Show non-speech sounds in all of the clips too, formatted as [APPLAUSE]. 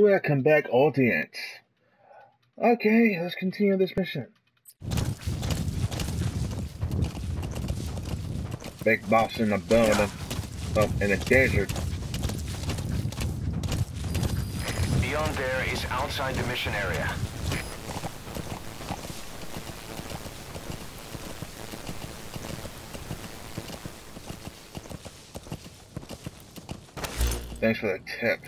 Welcome back, audience. Okay, let's continue this mission. Big boss in the building. Up in the desert. Beyond there is outside the mission area. Thanks for the tip.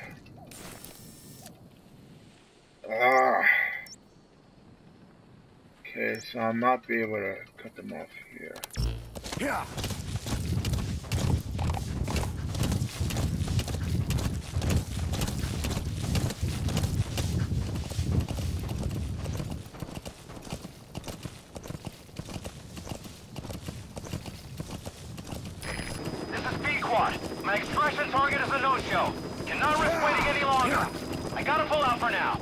Ah. Okay, so I'll not be able to cut them off here. Yeah. This is Pequod. My expression target is a no-show. Cannot risk waiting any longer. I gotta pull out for now.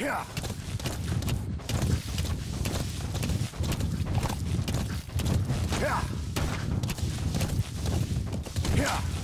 Yeah. Yeah. Yeah.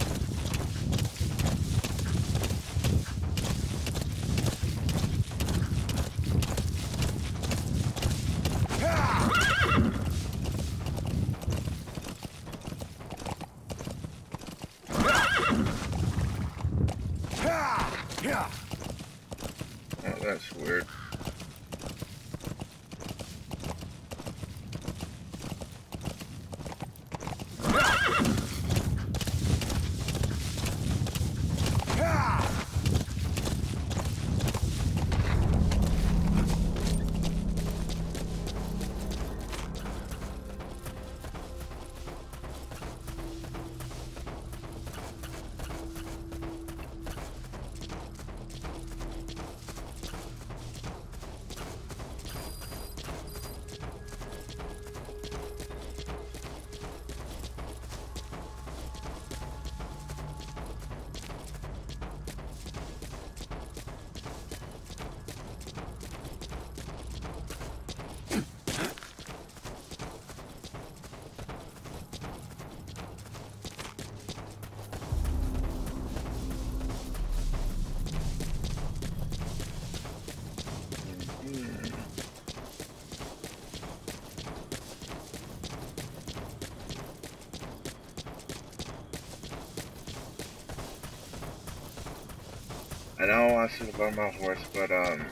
Should have gone my horse, but um,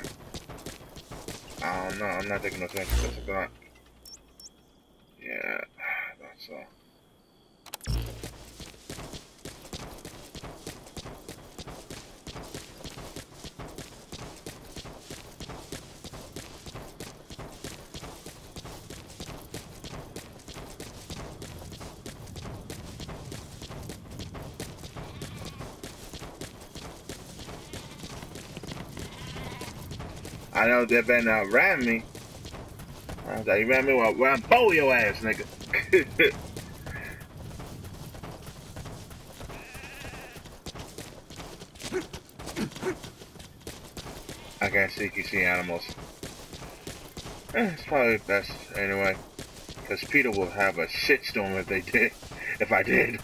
I don't know. I'm not taking no chances. That's. Yeah, that's all. I know they've been uh, me. I was like, you ran me, well, Rambo your ass, nigga. [LAUGHS] I can't see you see animals. Eh, it's probably best anyway. Because Peter will have a shitstorm if they did. If I did.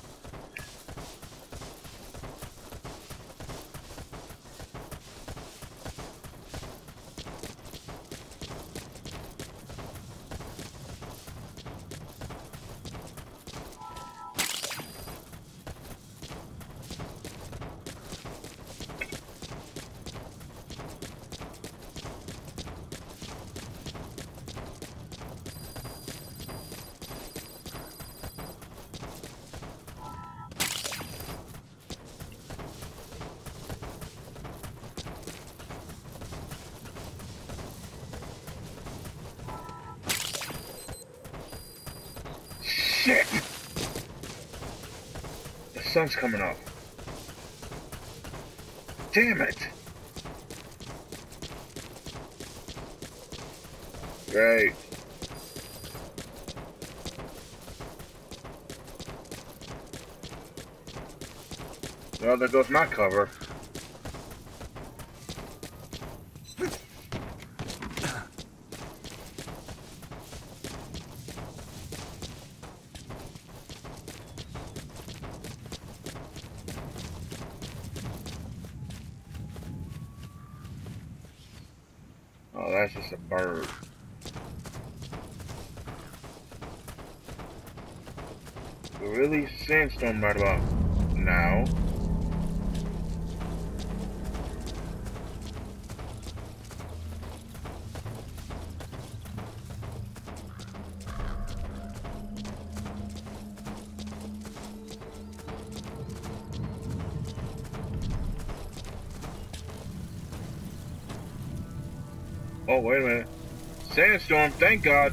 Shit! The sun's coming up. Damn it! Great. Well, there goes my cover. Oh, that's just a bird. Really sandstone right about now. Oh, wait a minute. Sandstorm, thank God.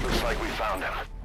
Looks like we found him.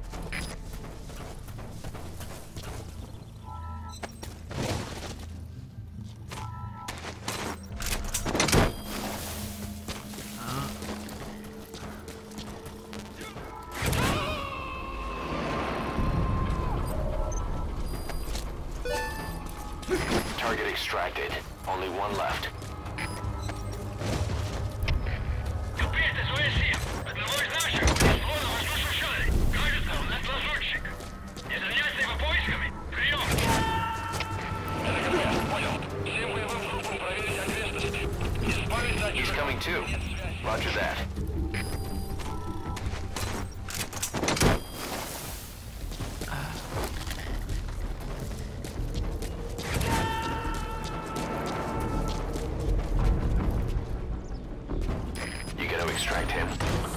extract him.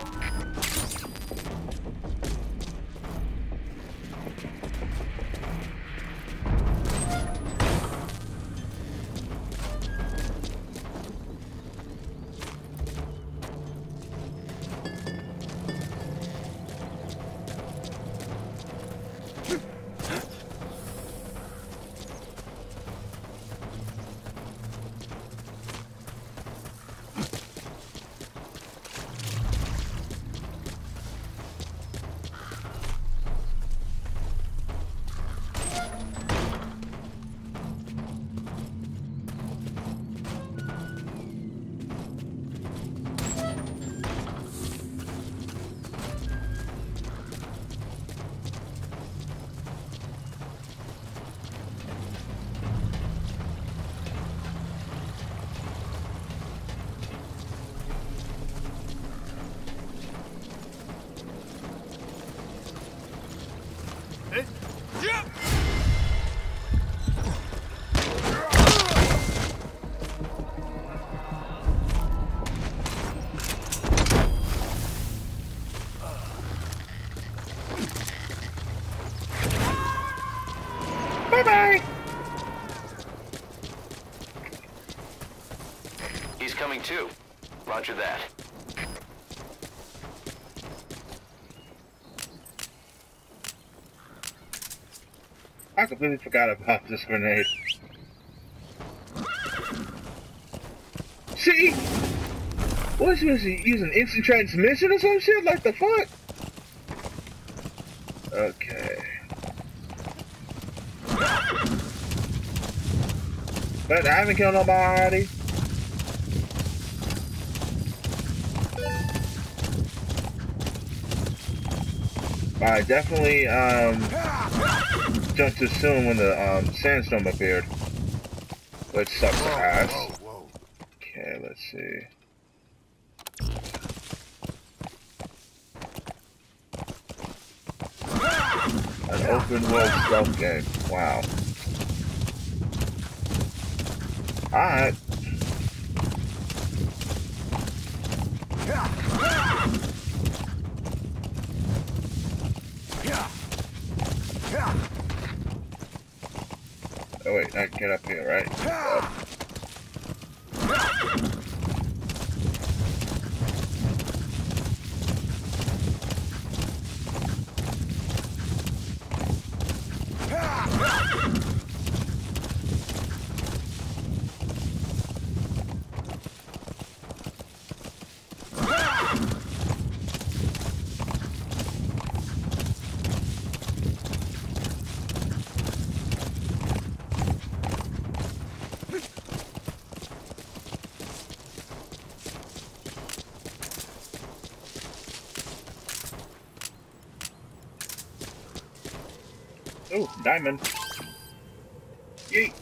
Roger that. I completely forgot about this grenade. See? What is this? Using instant transmission or some shit? Like the fuck? Okay. But I haven't killed nobody. I definitely um jumped too soon when the um, sandstorm appeared. Which sucks Whoa, ass. whoa, whoa. Okay, let's see. An open world stealth game. Wow. Alright. Oh wait, I get up here, right? Ah! Diamond. Yeet.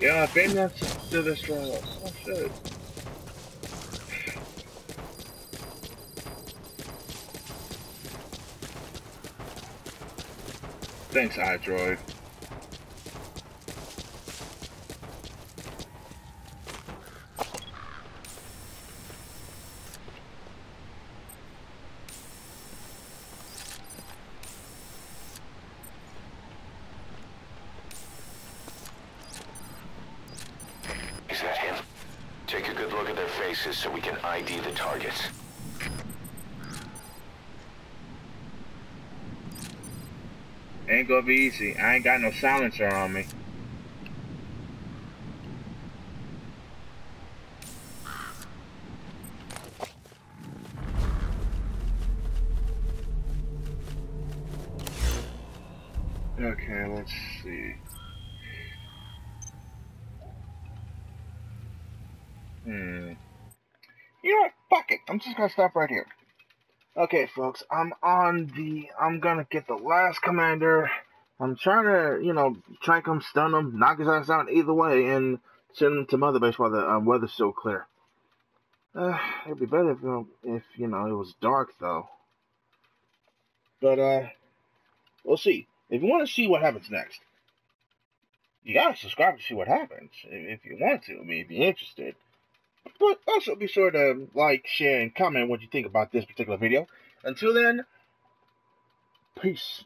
Yeah, been that's to this roll. Oh shit. Thanks, iDroid. Is that him? Take a good faces so we can ID the targets. Ain't gonna be easy. I ain't got no silencer on me. Okay, let's see. Hmm. You know what? Fuck it. I'm just gonna stop right here. Okay, folks, I'm on the. I'm gonna get the last commander. I'm trying to, you know, trank him, stun him, knock his ass out either way, and send him to Mother Base while the um, weather's still clear. Uh, it'd be better if, you know, if, you know, it was dark, though. But, uh, we'll see. If you want to see what happens next, you gotta subscribe to see what happens, if if you want to, I mean, if you're interested. But also be sure to like, share, and comment what you think about this particular video. Until then, peace.